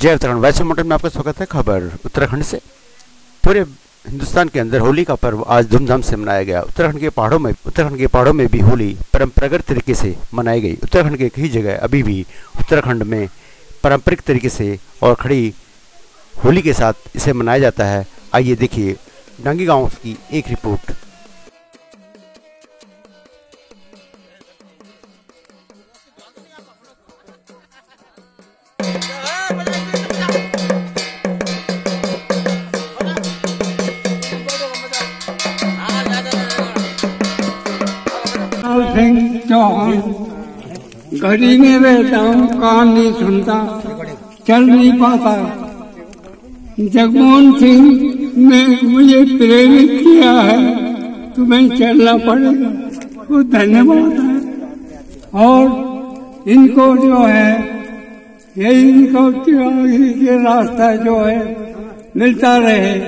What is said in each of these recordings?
जय उत्तराखंड वैसे मोटर में आपका स्वागत है। खबर उत्तराखंड से। पूरे हिंदुस्तान के अंदर होली का पर्व आज धूमधाम से मनाया गया। उत्तराखंड के पहाड़ों में उत्तराखंड के पहाड़ों में भी होली परंपरागत तरीके से मनाई गई। उत्तराखंड के कई जगह अभी भी उत्तराखंड में पारंपरिक तरीके से और खड़ी होली के साथ इसे मनाया जाता है। आइए देखिए डांगी गाँव की एक रिपोर्ट। घड़ी में बैठा हूँ, कान नहीं सुनता, चल नहीं पाता। जगमोहन सिंह ने मुझे प्रेरित किया है तुम्हें चलना पड़ेगा। वो धन्यवाद है। और इनको जो है यही इनको के रास्ता जो है, मिलता रहे।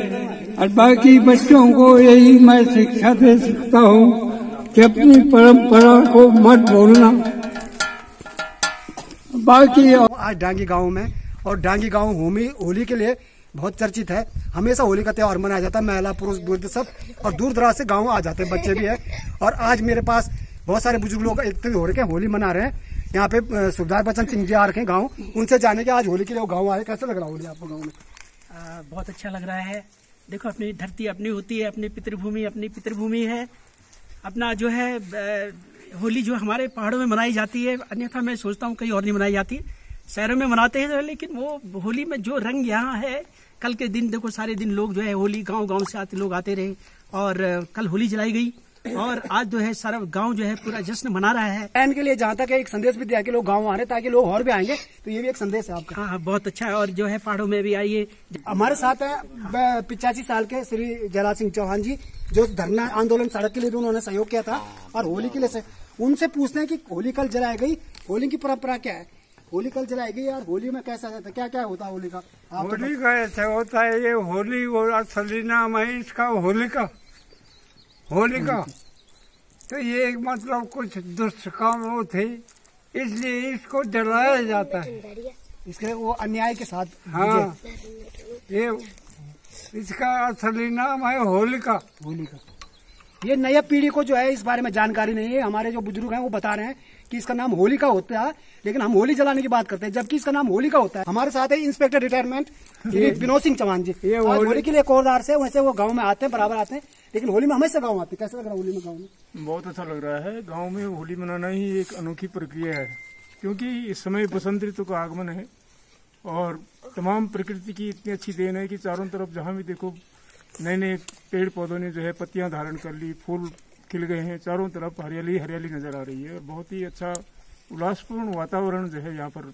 और बाकी बच्चों को यही मैं शिक्षा दे सकता हूँ कि अपनी परंपरा को मत भूलना। बाकी आज डांगी गाँव में और डांगी गाँव होली होली के लिए बहुत चर्चित है। हमेशा होली का त्योहार मनाया जाता है। महिला पुरुष दूर सब और दूर दराज से गाँव आ जाते हैं। बच्चे भी है। और आज मेरे पास बहुत सारे बुज़ुर्ग लोग एकत्रित हो रहे हैं होली मना रहे हैं। यहाँ पे सुधार बच्चन सिंह जी आ रखे गाँव। उनसे जाने के आज होली के लिए गाँव आए। कैसे लग रहा होली आपको गाँव में? आ, बहुत अच्छा लग रहा है। देखो अपनी धरती अपनी होती है अपनी पितृभूमि अपनी पितृभूमि है। अपना जो है होली जो हमारे पहाड़ों में मनाई जाती है अन्यथा मैं सोचता हूँ कहीं और नहीं मनाई जाती। शहरों में मनाते हैं लेकिन वो होली में जो रंग यहाँ है कल के दिन देखो सारे दिन लोग जो है होली गाँव गाँव से आते लोग आते रहे और कल होली जलाई गई और आज जो है सारा गाँव जो है पूरा जश्न मना रहा है। बहन के लिए जहाँ तक एक संदेश भी दिया कि लोग गाँव आ रहे ताकि लोग और भी आएँगे तो ये भी एक संदेश है आपका। हाँ हाँ बहुत अच्छा है और जो है पहाड़ों में भी आइए। हमारे साथ है पिचासी साल के श्री जयराज सिंह चौहान जी जो धरना आंदोलन सड़क के लिए भी उन्होंने सहयोग किया था और होली के लिए उनसे पूछते हैं कि होली कल जलाई गई होली की परंपरा क्या है? होली कल जलाई गई और होली में कैसा रहता है? क्या क्या होता है होली का? तो होली का ऐसा होता है ये होली वो असली नाम है इसका होलिका होलिका तो ये एक मतलब कुछ दुष्ट काम वो थे इसलिए इसको जलाया जाता है। इसके वो अन्याय के साथ हाँ। ये। इसका असली नाम है होलिका। होली का ये नया पीढ़ी को जो है इस बारे में जानकारी नहीं है। हमारे जो बुज़ुर्ग हैं वो बता रहे हैं कि इसका नाम होली का होता है लेकिन हम होली जलाने की बात करते हैं जबकि इसका नाम होली का होता है। हमारे साथ है इंस्पेक्टर रिटायरमेंट विनोद सिंह चौहान जी। ये होली- होली के लिए कोरदार से वैसे वो गाँव में आते हैं बराबर आते हैं लेकिन होली में हमेशा गाँव आते हैं। कैसा लग रहा है होली में गाँव में? बहुत अच्छा लग रहा है। गाँव में होली मनाना ही एक अनोखी प्रक्रिया है क्योंकि इस समय बसंत ऋतु का आगमन है और तमाम प्रकृति की इतनी अच्छी देन है कि चारों तरफ़ जहाँ भी देखो नए नए पेड़ पौधों ने जो है पत्तियाँ धारण कर ली फूल खिल गए हैं चारों तरफ़ हरियाली हरियाली नज़र आ रही है। और बहुत ही अच्छा उल्लासपूर्ण वातावरण जो है यहाँ पर।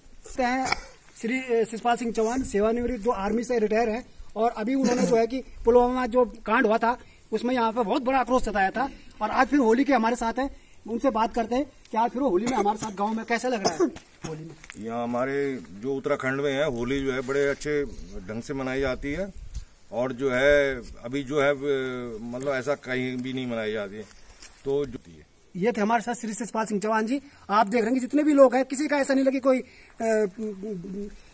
श्री अ, शिषपाल सिंह चौहान सेवानिवृत्त जो आर्मी से रिटायर है और अभी उन्होंने जो है कि पुलवामा जो कांड हुआ था उसमें यहाँ पर बहुत बड़ा आक्रोश जताया था और आज फिर होली के हमारे साथ है उनसे बात करते हैं कि आज फिर होली में हमारे साथ गाँव में कैसा लग रहा है? होली में। यहाँ हमारे जो उत्तराखंड में है होली जो है बड़े अच्छे ढंग से मनाई जाती है। और जो है अभी जो है मतलब ऐसा कहीं भी नहीं मनाई जाती है। तो जो है। ये थे हमारे साथ श्री शिषपाल सिंह चौहान जी। आप देख रहे हैं कि जितने भी लोग हैं किसी का ऐसा नहीं लगे कोई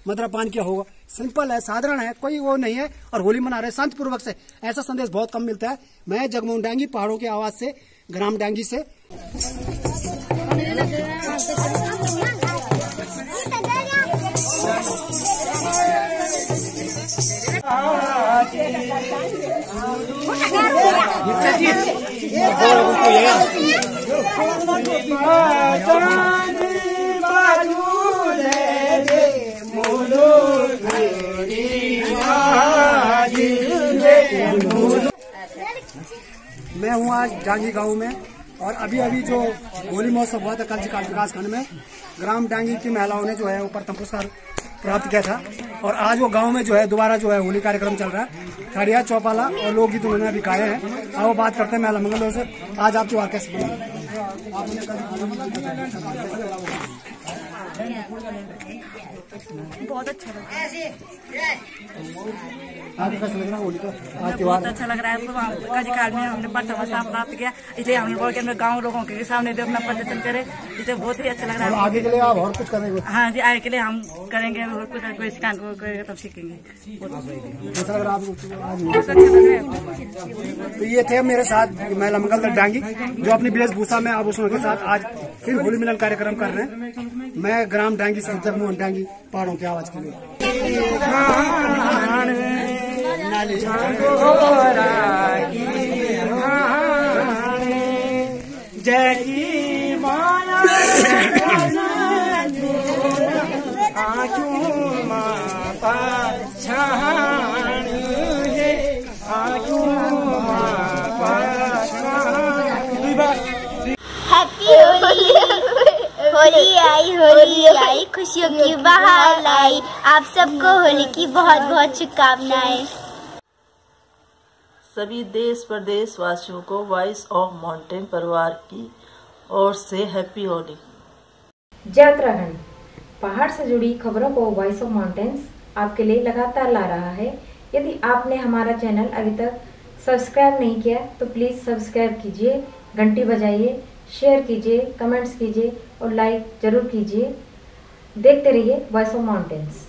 मदरापान किया होगा। सिंपल है साधारण है कोई वो नहीं है और होली मना रहे शांति पूर्वक से। ऐसा संदेश बहुत कम मिलता है। मैं जगमोहन डांगी पहाड़ों की आवाज़ से ग्राम डांगी से। मैं हूँ आज डांगी गाँव में और अभी अभी जो होली महोत्सव हुआ था कल विकास खंड में, ग्राम डांगी की महिलाओं ने जो है ऊपर पुरस्कार प्राप्त किया था। और आज वो गाँव में जो है, दोबारा जो है होली कार्यक्रम चल रहा है। खड़िया, चौपाला और लोकगीत उन्होंने अभी गाए हैं। अब वो बात करते हैं, मैं मंगल से आज आप जो कैसे बहुत अच्छा लग रहा है आज बहुत अच्छा लग रहा है में हमने प्राप्त किया इसलिए हमने बोल के अपने गाँव लोगों के सामने भी अपना प्रदर्शन करे इसलिए बहुत ही अच्छा लग रहा है आगे के लिए आप और कुछ करेंगे हाँ जी आगे के लिए हम करेंगे और कुछ कोई सिखान को तब सीखेंगे बहुत अच्छा लग रहा है तो ये थे मेरे साथ महिला मंगल दल डांगी जो अपनी वेशभूषा में आभूषणों के साथ आज फिर होली मिलन कार्यक्रम कर रहे हैं। मैं ग्राम डांगी से जगमोहन डांगी पहाड़ों की आवाज़ के लिए हैप्पी होली आई होली आई खुशियों की बहार आई। आप सबको होली की बहुत बहुत शुभकामनाएँ। सभी देश प्रदेश वासियों को वॉइस ऑफ़ माउंटेन परिवार की ओर से हैप्पी होली जय उत्तराखंड। पहाड़ से जुड़ी खबरों को वॉइस ऑफ़ माउंटेन्स आपके लिए लगातार ला रहा है। यदि आपने हमारा चैनल अभी तक सब्सक्राइब नहीं किया तो प्लीज़ सब्सक्राइब कीजिए घंटी बजाइए शेयर कीजिए कमेंट्स कीजिए और लाइक ज़रूर कीजिए। देखते रहिए वॉइस ऑफ़ माउंटेन्स